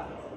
Gracias.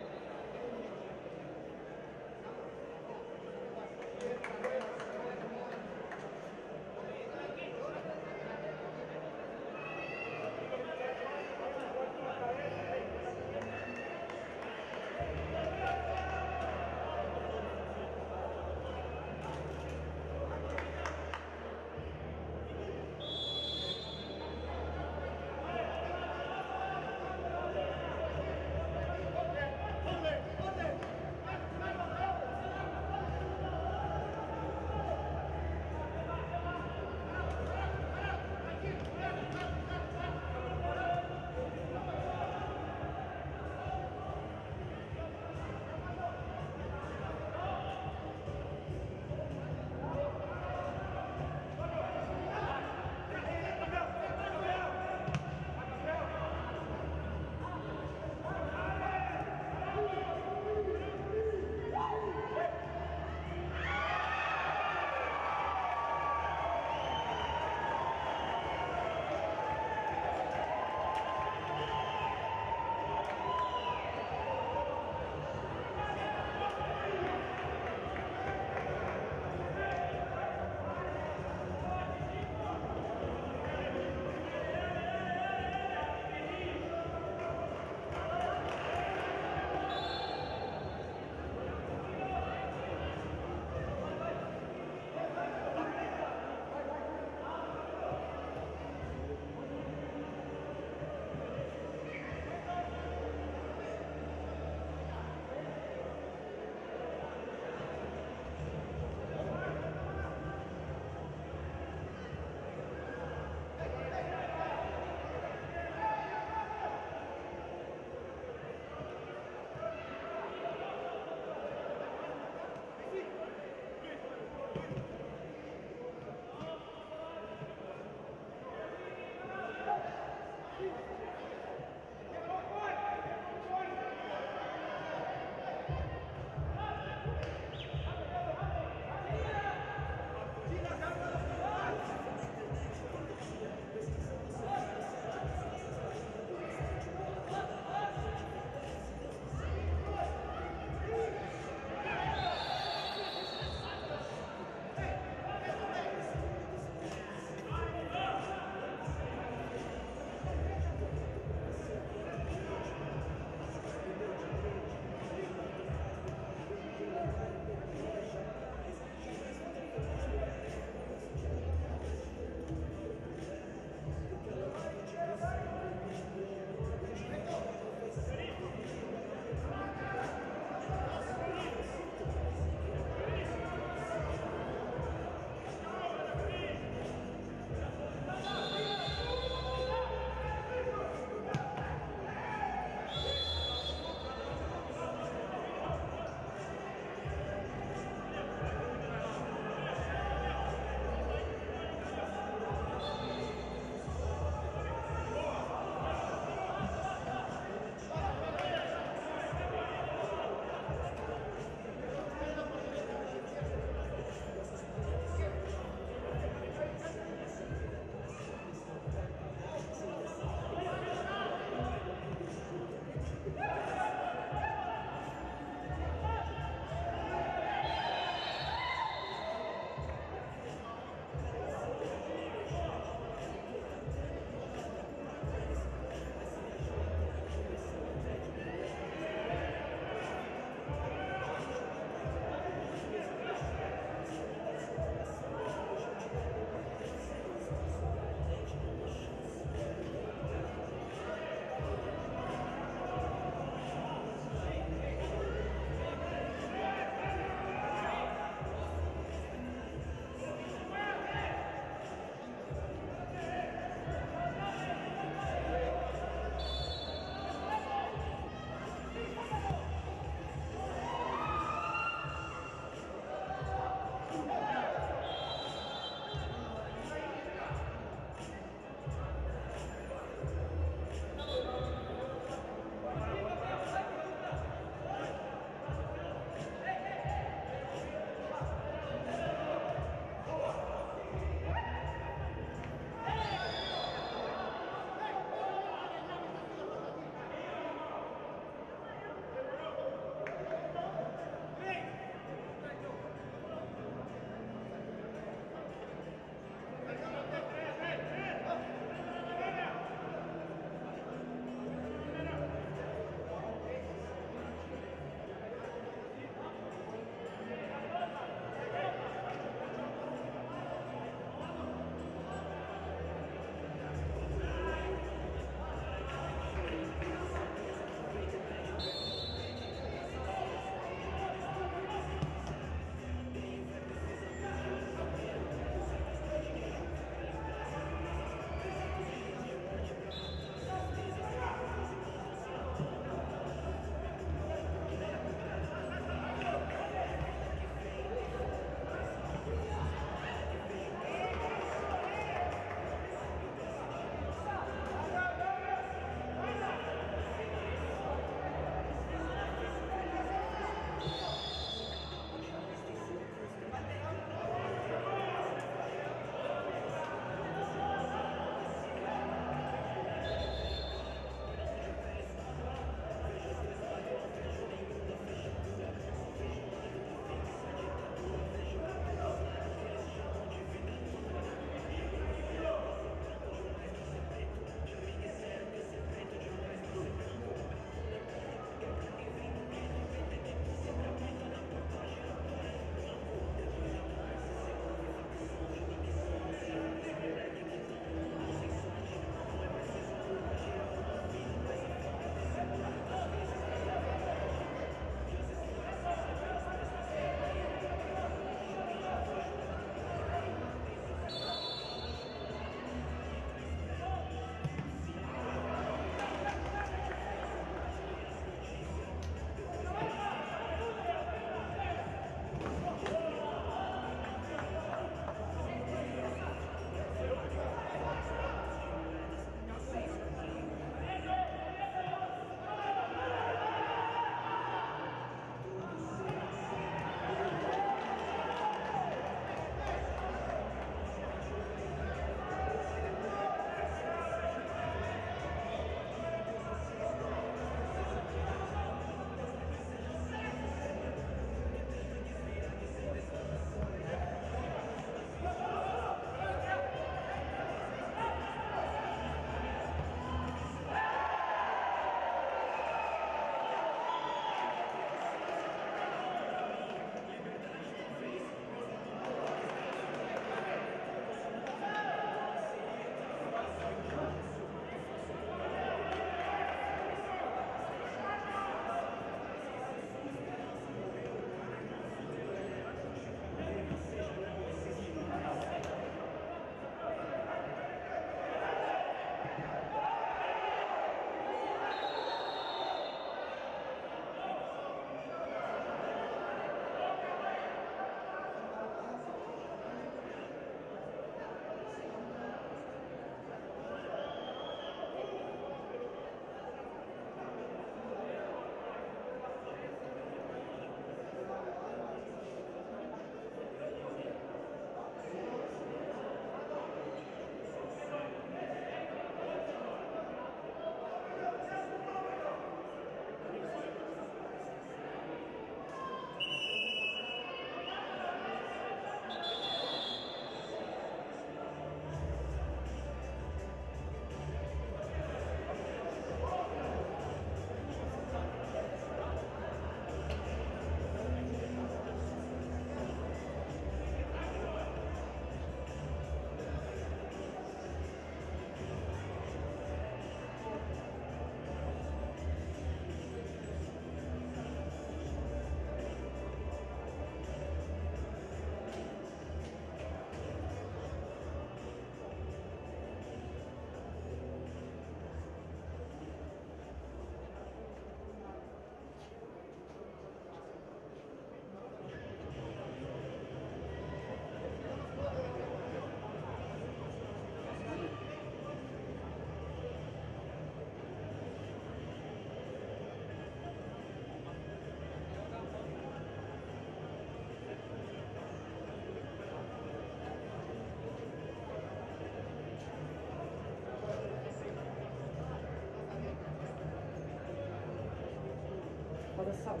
the songs.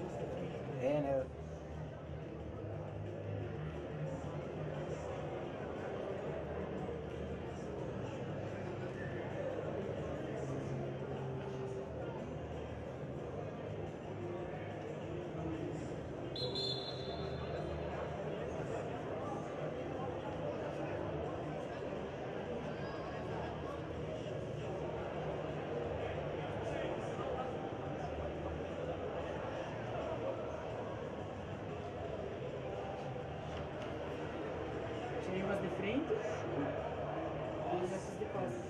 And uh, 300 e esses depósitos.